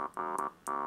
Uh-huh.